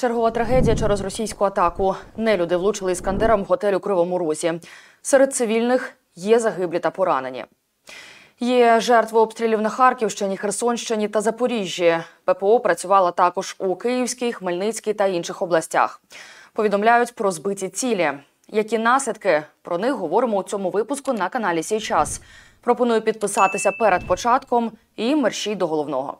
Чергова трагедія через російську атаку. Нелюди влучили іскандером в готель у Кривому Розі. Серед цивільних є загиблі та поранені. Є жертви обстрілів на Харківщині, Херсонщині та Запоріжжі. ППО працювала також у Київській, Хмельницькій та інших областях. Повідомляють про збиті цілі. Які наслідки? Про них говоримо у цьому випуску на каналі Сій час. Пропоную підписатися перед початком і мерщій до головного.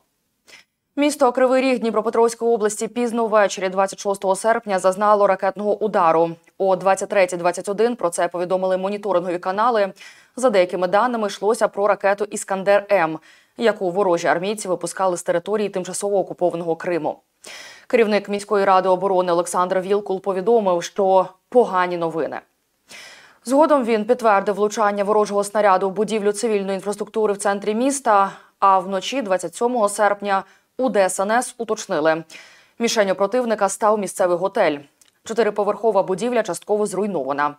Місто Кривий Ріг Дніпропетровської області пізно ввечері 26 серпня зазнало ракетного удару. О 23.21 про це повідомили моніторингові канали. За деякими даними йшлося про ракету Іскандер М, яку ворожі армійці випускали з території тимчасово окупованого Криму. Керівник міської ради оборони Олександр Вілкул повідомив, що погані новини. Згодом він підтвердив влучання ворожого снаряду в будівлю цивільної інфраструктури в центрі міста. А вночі, 27 серпня, у ДСНС уточнили. Мішенню противника став місцевий готель. Чотириповерхова будівля частково зруйнована.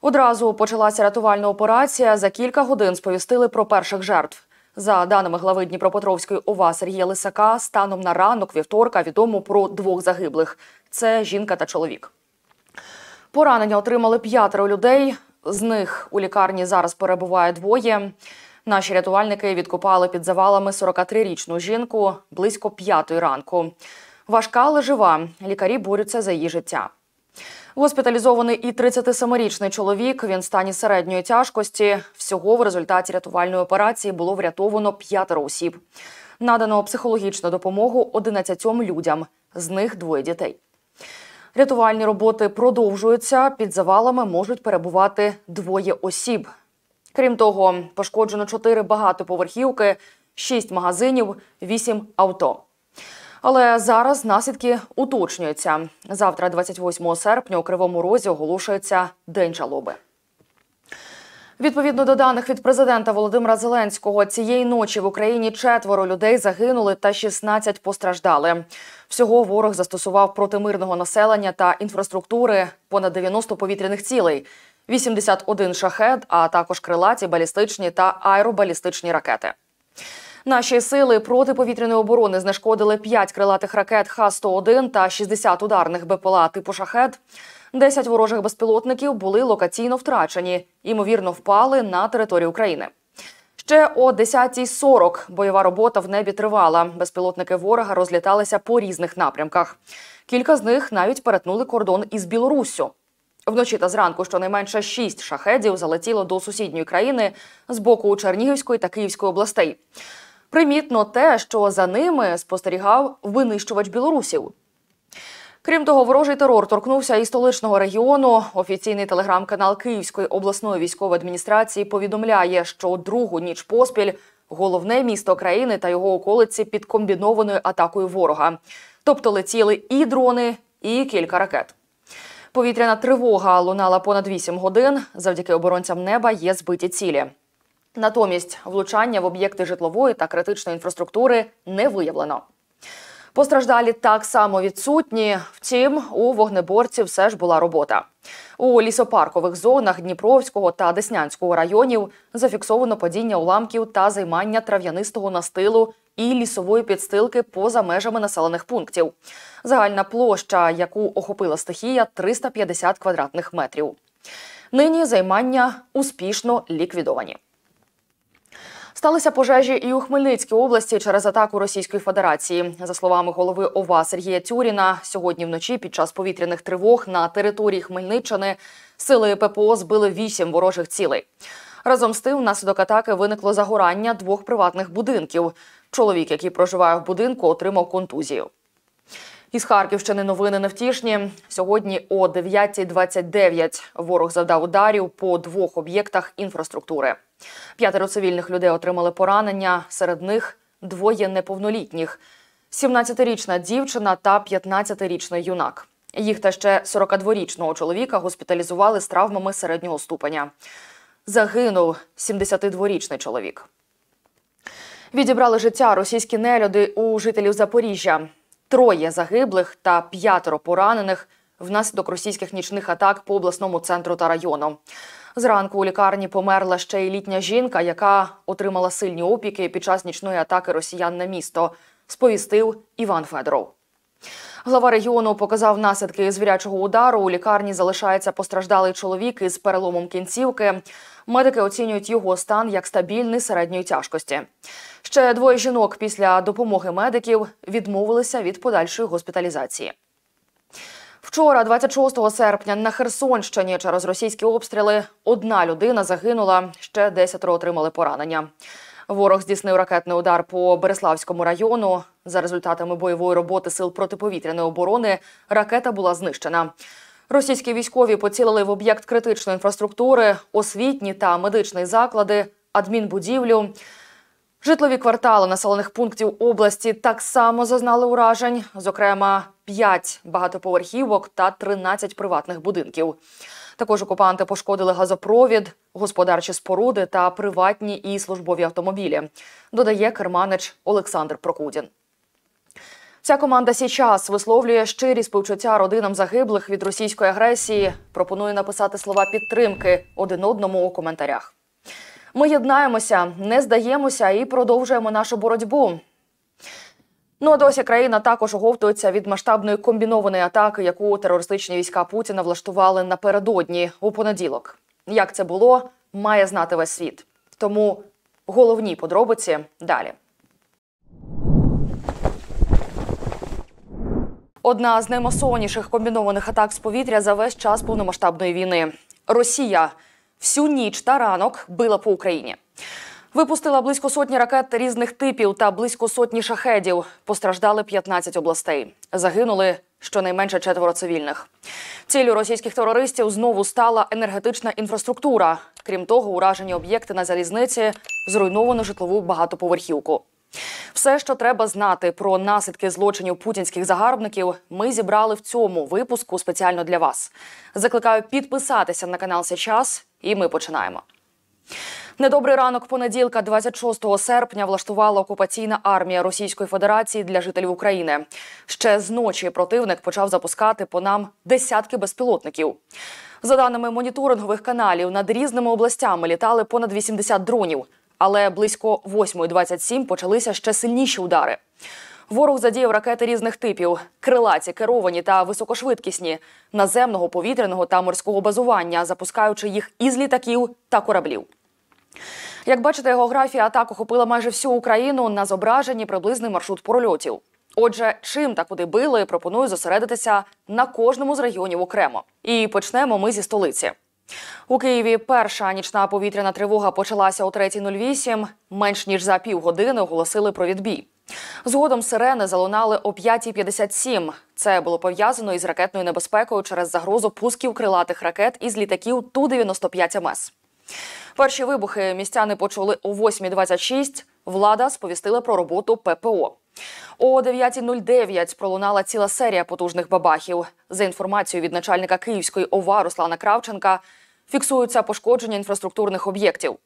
Одразу почалася рятувальна операція. За кілька годин сповістили про перших жертв. За даними глави Дніпропетровської ОВА Сергія Лисака, станом на ранок вівторка відомо про двох загиблих: це жінка та чоловік. Поранення отримали п'ятеро людей. З них у лікарні зараз перебуває двоє. Наші рятувальники відкопали під завалами 43-річну жінку близько п'ятої ранку. Важка, але жива. Лікарі борються за її життя. Госпіталізований і 37-річний чоловік. Він в стані середньої тяжкості. Всього в результаті рятувальної операції було врятовано п'ятеро осіб. Надано психологічну допомогу 11 людям, з них двоє дітей. Рятувальні роботи продовжуються. Під завалами можуть перебувати двоє осіб. Крім того, пошкоджено чотири багатоповерхівки, шість магазинів, вісім авто. Але зараз наслідки уточнюються. Завтра, 28 серпня, у Кривому Розі оголошується День жалоби. Відповідно до даних від президента Володимира Зеленського, цієї ночі в Україні четверо людей загинули та 16 постраждали. Всього ворог застосував проти мирного населення та інфраструктури понад 90 повітряних цілей, 81 шахед, а також крилаті, балістичні та аеробалістичні ракети. Наші сили протиповітряної оборони знешкодили 5 крилатих ракет Х-101 та 60 ударних БПЛА типу «Шахед». 10 ворожих безпілотників були локаційно втрачені, ймовірно, впали на територію України. Ще о 10.40 бойова робота в небі тривала. Безпілотники ворога розліталися по різних напрямках. Кілька з них навіть перетнули кордон із Білоруссю. Вночі та зранку щонайменше шість шахедів залетіло до сусідньої країни з боку Чернігівської та Київської областей. Примітно те, що за ними спостерігав винищувач білорусів. Крім того, ворожий терор торкнувся і столичного регіону. Офіційний телеграм-канал Київської обласної військової адміністрації повідомляє, що другу ніч поспіль головне місто країни та його околиці під комбінованою атакою ворога. Тобто летіли і дрони, і кілька ракет. Повітряна тривога лунала понад 8 годин. Завдяки оборонцям неба є збиті цілі. Натомість влучання в об'єкти житлової та критичної інфраструктури не виявлено. Постраждалі так само відсутні. Втім, у вогнеборців все ж була робота. У лісопаркових зонах Дніпровського та Деснянського районів зафіксовано падіння уламків та займання трав'янистого настилу і лісової підстилки поза межами населених пунктів. Загальна площа, яку охопила стихія, 350 квадратних метрів. Нині займання успішно ліквідовані. Сталися пожежі і у Хмельницькій області через атаку Російської Федерації. За словами голови ОВА Сергія Тюріна, сьогодні вночі під час повітряних тривог на території Хмельниччини сили ППО збили вісім ворожих цілей. Разом з тим, внаслідок атаки виникло загорання двох приватних будинків. Чоловік, який проживає в будинку, отримав контузію. Із Харківщини новини невтішні. Сьогодні о 9.29 ворог завдав ударів по двох об'єктах інфраструктури. П'ятеро цивільних людей отримали поранення. Серед них двоє неповнолітніх: – 17-річна дівчина та 15-річний юнак. Їх та ще 42-річного чоловіка госпіталізували з травмами середнього ступеня. Загинув 72-річний чоловік. Відібрали життя російські нелюди у жителів Запоріжжя. Троє загиблих та п'ятеро поранених внаслідок російських нічних атак по обласному центру та району. Зранку у лікарні померла ще й літня жінка, яка отримала сильні опіки під час нічної атаки росіян на місто. Сповістив Іван Федоров. Глава регіону показав наслідки звірячого удару. У лікарні залишається постраждалий чоловік із переломом кінцівки. Медики оцінюють його стан як стабільний середньої тяжкості. Ще двоє жінок після допомоги медиків відмовилися від подальшої госпіталізації. Вчора, 26 серпня, на Херсонщині через російські обстріли одна людина загинула, ще десятеро отримали поранення. Ворог здійснив ракетний удар по Береславському району. За результатами бойової роботи сил протиповітряної оборони ракета була знищена. Російські військові поцілили в об'єкт критичної інфраструктури, освітні та медичні заклади, адмінбудівлю. Житлові квартали населених пунктів області так само зазнали уражень, зокрема 5 багатоповерхівок та 13 приватних будинків. Також окупанти пошкодили газопровід, господарчі споруди та приватні і службові автомобілі. Додає керманич Олександр Прокудін. Ця команда Січас висловлює щирі співчуття родинам загиблих від російської агресії. Пропонує написати слова підтримки один одному у коментарях. Ми єднаємося, не здаємося і продовжуємо нашу боротьбу. Ну а досі країна також оговтується від масштабної комбінованої атаки, яку терористичні війська Путіна влаштували напередодні у понеділок. Як це було, має знати весь світ. Тому головні подробиці далі. Одна з наймасованіших комбінованих атак з повітря за весь час повномасштабної війни. Росія всю ніч та ранок била по Україні. Випустила близько сотні ракет різних типів та близько сотні шахедів. Постраждали 15 областей. Загинули щонайменше четверо цивільних. Ціллю російських терористів знову стала енергетична інфраструктура. Крім того, уражені об'єкти на залізниці, зруйновано житлову багатоповерхівку. Все, що треба знати про наслідки злочинів путінських загарбників, ми зібрали в цьому випуску спеціально для вас. Закликаю підписатися на канал Сейчас, і ми починаємо. Недобрий ранок понеділка, 26 серпня, влаштувала окупаційна армія Російської Федерації для жителів України. Ще з ночі противник почав запускати по нам десятки безпілотників. За даними моніторингових каналів, над різними областями літали понад 80 дронів, але близько 8.27 почалися ще сильніші удари. Ворог задіяв ракети різних типів: крилаті, керовані та високошвидкісні, наземного, повітряного та морського базування, запускаючи їх із літаків та кораблів. Як бачите, географія атак охопила майже всю Україну на зображенні приблизний маршрут прольотів. Отже, чим та куди били, пропоную зосередитися на кожному з регіонів окремо. І почнемо ми зі столиці. У Києві перша нічна повітряна тривога почалася о 3.08. Менш ніж за півгодини оголосили про відбій. Згодом сирени залунали о 5.57. Це було пов'язано із ракетною небезпекою через загрозу пусків крилатих ракет із літаків Ту-95 МС. Перші вибухи містяни почули о 8.26. Влада сповістила про роботу ППО. О 9.09 пролунала ціла серія потужних бабахів. За інформацією від начальника Київської ОВА Руслана Кравченка, фіксуються пошкодження інфраструктурних об'єктів.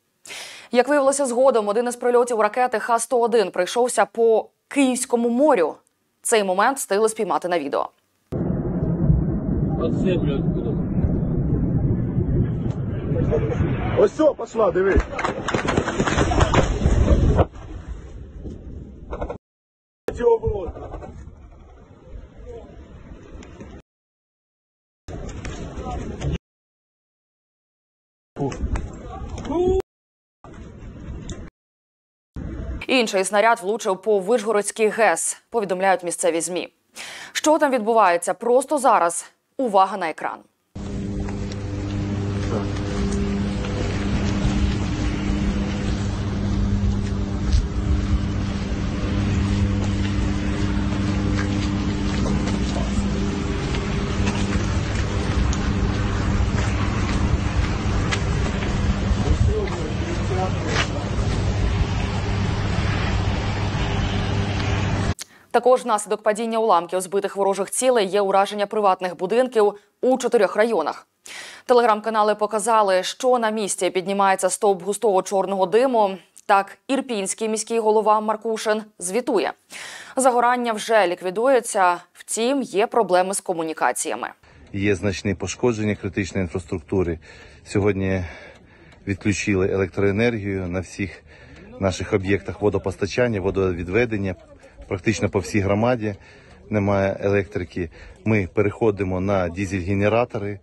Як виявилося згодом, один із прильотів ракети Х-101 прийшовся по Київському морю. Цей момент встигли спіймати на відео. Отцеплю откуда? Ось все, пошла, диви. Цього було. Інший снаряд влучив по Вишгородській ГЕС, повідомляють місцеві змі. Що там відбувається просто зараз? Увага на екран. Також внаслідок падіння уламків збитих ворожих цілей є ураження приватних будинків у чотирьох районах. Телеграм-канали показали, що на місці піднімається стовп густого чорного диму. Так, ірпінський міський голова Маркушин звітує. Загорання вже ліквідується, втім, є проблеми з комунікаціями. Є значні пошкодження критичної інфраструктури. Сьогодні відключили електроенергію на всіх наших об'єктах водопостачання, водовідведення, практично по всій громаді. немає електрики, ми переходимо на дізель-генератори,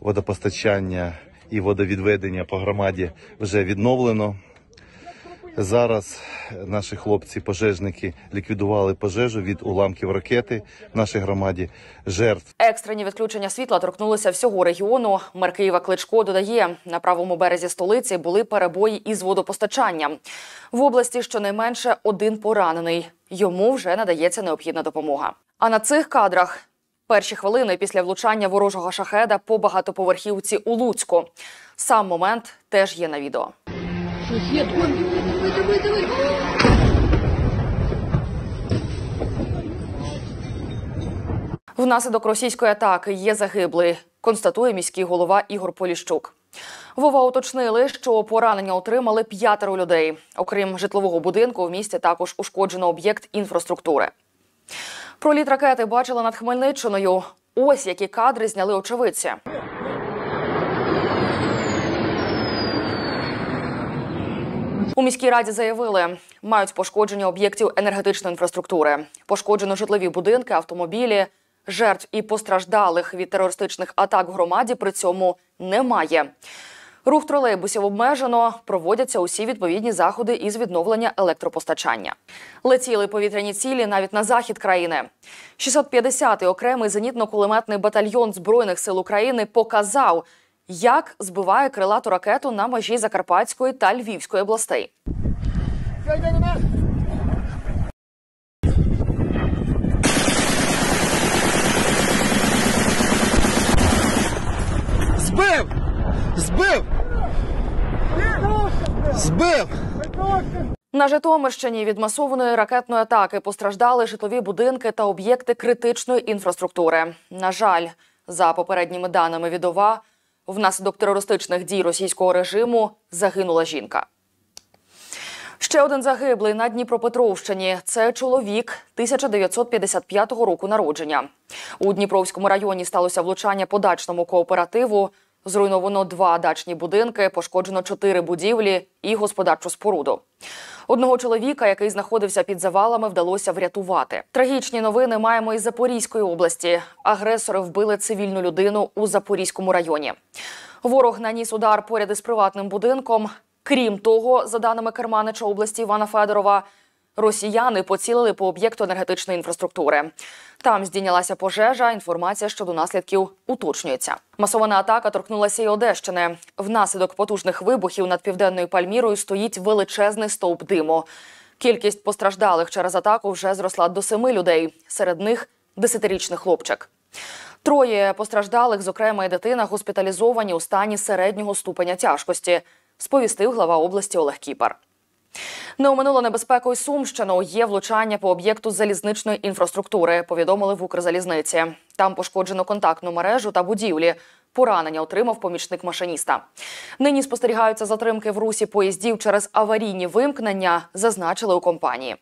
водопостачання і водовідведення по громаді вже відновлено. Зараз наші хлопці-пожежники ліквідували пожежу від уламків ракети в нашій громаді. Жертв Екстрені відключення світла торкнулися всього регіону. Мер Києва Кличко додає, на правому березі столиці були перебої із водопостачанням. В області щонайменше один поранений. Йому вже надається необхідна допомога. А на цих кадрах перші хвилини після влучання ворожого шахеда по багатоповерхівці у Луцьку. Сам момент теж є на відео. Є, давай, давай, давай. Внаслідок російської атаки є загиблий, констатує міський голова Ігор Поліщук. Вова уточнили, що поранення отримали п'ятеро людей. Окрім житлового будинку, в місті також ушкоджено об'єкт інфраструктури. Проліт ракети бачили над Хмельниччиною. Ось які кадри зняли очевидці. У міській раді заявили, мають пошкодження об'єктів енергетичної інфраструктури, пошкоджено житлові будинки, автомобілі. Жертв і постраждалих від терористичних атак в громаді при цьому немає. Рух тролейбусів обмежено, проводяться усі відповідні заходи із відновлення електропостачання. Летіли повітряні цілі навіть на захід країни. 650-й окремий зенітно-кулеметний батальйон збройних сил України показав, як збиває крилату ракету на межі Закарпатської та Львівської областей. Збив! Збив! Збив! На Житомирщині від масованої ракетної атаки постраждали житлові будинки та об'єкти критичної інфраструктури. На жаль, за попередніми даними від ОВА, внаслідок терористичних дій російського режиму загинула жінка. Ще один загиблий на Дніпропетровщині. Це чоловік 1955 року народження. У Дніпровському районі сталося влучання по дачному кооперативу. Зруйновано два дачні будинки, пошкоджено чотири будівлі і господарчу споруду. Одного чоловіка, який знаходився під завалами, вдалося врятувати. Трагічні новини маємо із Запорізької області. Агресори вбили цивільну людину у Запорізькому районі. Ворог наніс удар поряд із приватним будинком. Крім того, за даними керманича області Івана Федорова, росіяни поцілили по об'єкту енергетичної інфраструктури. Там здійнялася пожежа. Інформація щодо наслідків уточнюється. Масована атака торкнулася й Одещини. Внаслідок потужних вибухів над південною Пальмірою стоїть величезний стовп диму. Кількість постраждалих через атаку вже зросла до семи людей. Серед них десятирічний хлопчик. Троє постраждалих, зокрема і дитина, госпіталізовані у стані середнього ступеня тяжкості, сповістив глава області Олег Кіпар. Не оминуло небезпекою Сумщину. Є влучання по об'єкту залізничної інфраструктури. Повідомили в Укрзалізниці. Там пошкоджено контактну мережу та будівлі. Поранення отримав помічник машиніста. Нині спостерігаються затримки в русі поїздів через аварійні вимкнення, зазначили у компанії.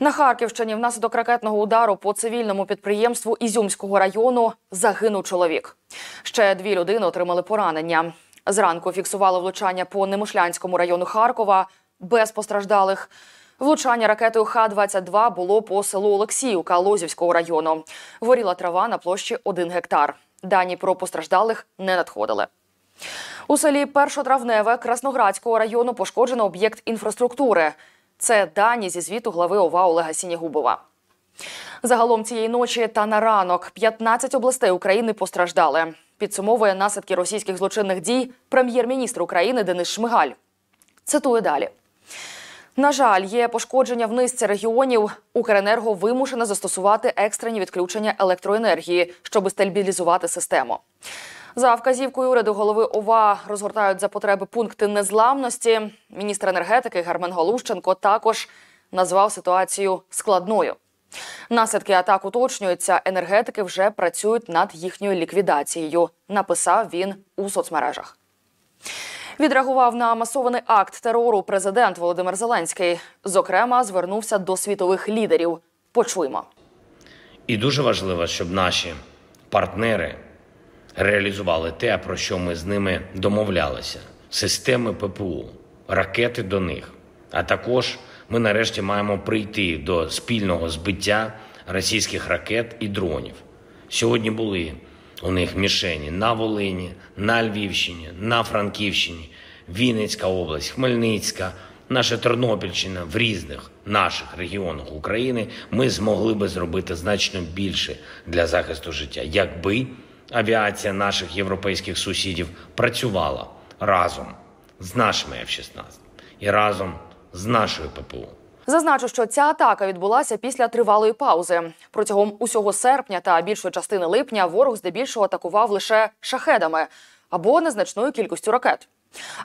На Харківщині внаслідок ракетного удару по цивільному підприємству Ізюмського району загинув чоловік. Ще дві людини отримали поранення. Зранку фіксували влучання по Немишлянському району Харкова без постраждалих. Влучання ракетою Х-22 було по селу Олексіївка Лозівського району. Горіла трава на площі 1 гектар. Дані про постраждалих не надходили. У селі Першотравневе Красноградського району пошкоджено об'єкт інфраструктури. Це дані зі звіту глави ОВА Олега Сінігубова. Загалом цієї ночі та на ранок 15 областей України постраждали. Підсумовує наслідки російських злочинних дій прем'єр-міністр України Денис Шмигаль. Цитую далі. На жаль, є пошкодження в низці регіонів. Укренерго вимушено застосувати екстрені відключення електроенергії, щоб стабілізувати систему. За вказівкою уряду голови ОВА розгортають за потреби пункти незламності. Міністр енергетики Гермен Галущенко також назвав ситуацію складною. Наслідки атак уточнюються. Енергетики вже працюють над їхньою ліквідацією. Написав він у соцмережах. Відреагував на масований акт терору президент Володимир Зеленський. Зокрема, звернувся до світових лідерів. Почуємо. І дуже важливо, щоб наші партнери реалізували те, про що ми з ними домовлялися: системи ППУ, ракети до них. А також ми нарешті маємо прийти до спільного збиття російських ракет і дронів. Сьогодні були у них мішені на Волині, на Львівщині, на Франківщині, Вінницька область, Хмельницька, наша Тернопільщина в різних наших регіонах України. Ми змогли би зробити значно більше для захисту життя, якби авіація наших європейських сусідів працювала разом з нашими F-16 і разом з нашою ППУ. Зазначу, що ця атака відбулася після тривалої паузи. Протягом усього серпня та більшої частини липня ворог здебільшого атакував лише шахедами або незначною кількістю ракет.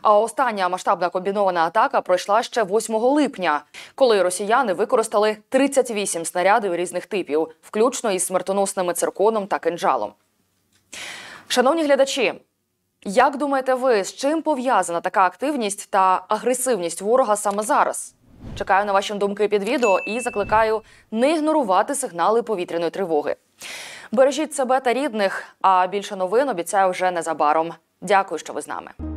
А остання масштабна комбінована атака пройшла ще 8 липня, коли росіяни використали 38 снарядів різних типів, включно із смертоносними цирконом та кинджалом. Шановні глядачі, як думаєте ви, з чим пов'язана така активність та агресивність ворога саме зараз? Чекаю на ваші думки під відео і закликаю не ігнорувати сигнали повітряної тривоги. Бережіть себе та рідних, а більше новин обіцяю вже незабаром. Дякую, що ви з нами.